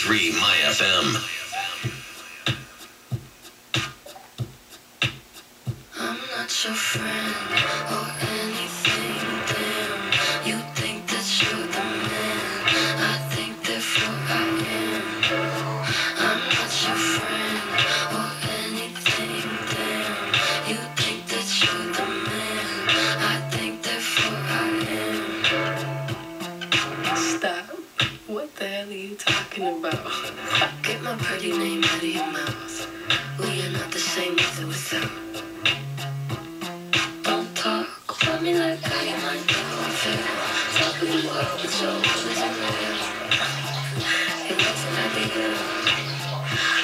Three My FM. your friend or anything damn. You think that you're the man. I think therefore i am. hell are you talking about? Get my pretty name out of your mouth. We are not the same with or without. Don't talk about me like I am my girlfriend. Talk of the world, but your world isn't real. It wasn't ideal.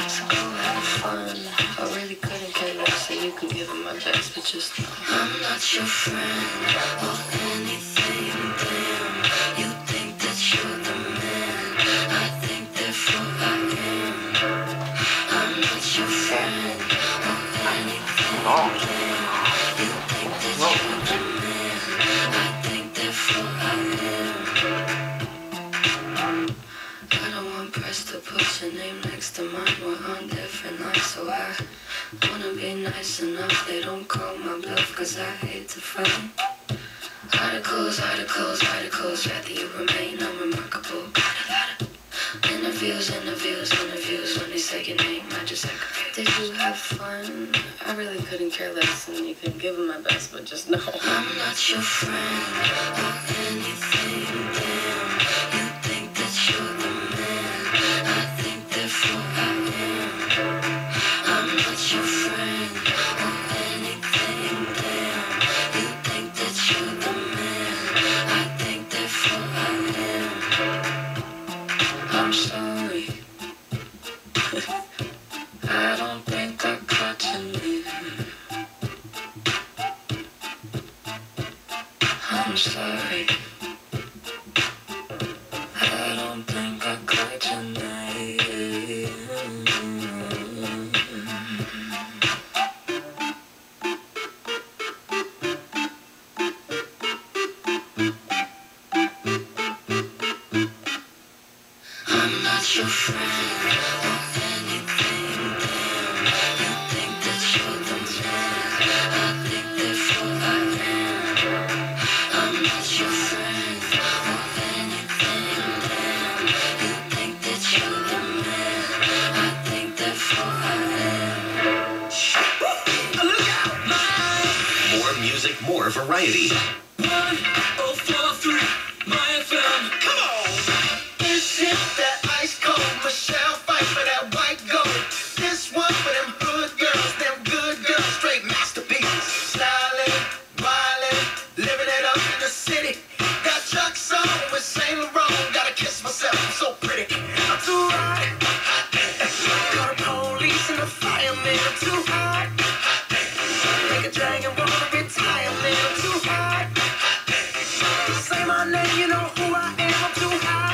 So go have fun. I really couldn't care less, so you can give them my best, but just know. I'm not your friend or anything. I wanna be nice enough. They don't call my bluff, cause I hate to find articles, articles, articles. Rather you remain unremarkable. Interviews, interviews, interviews. When they say your name, I just act Did you have fun? I really couldn't care less, and you could give them my best, but just know I'm not your friend or anything. Damn, you think that you're. I'm sorry. I don't think I your. I'm not your friend. variety. One, oh, name, you know who I am, I'm too high.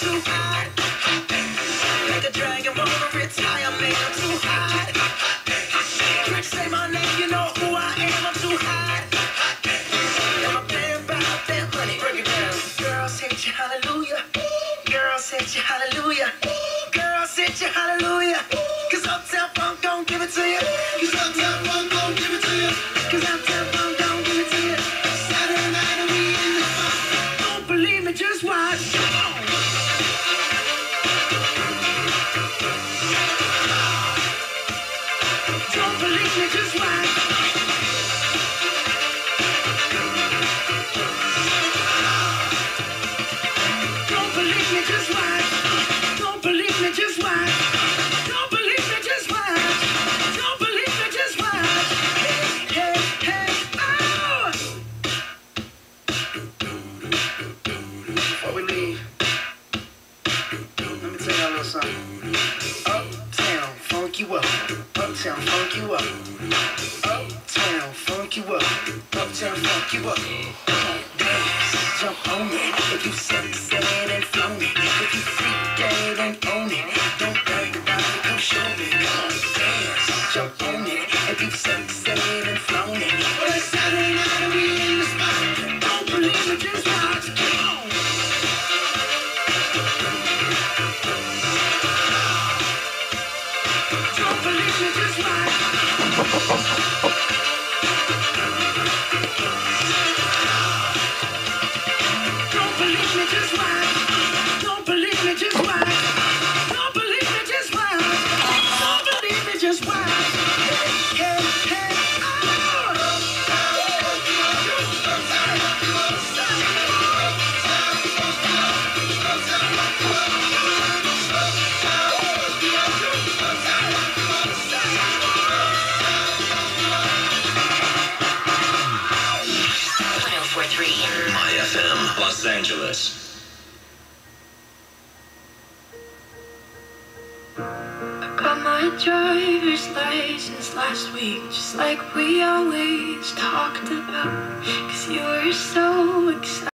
too hard. Up. Uptown, funk you up. Uptown, funk you up. Dance, jump it. If you sexed and it. If you freak dead and own it. Don't about it, come show me. Dance, jump it. If you Me, just watch. Los Angeles. Got my driver's license last week, just like we always talked about. Cause you were so excited.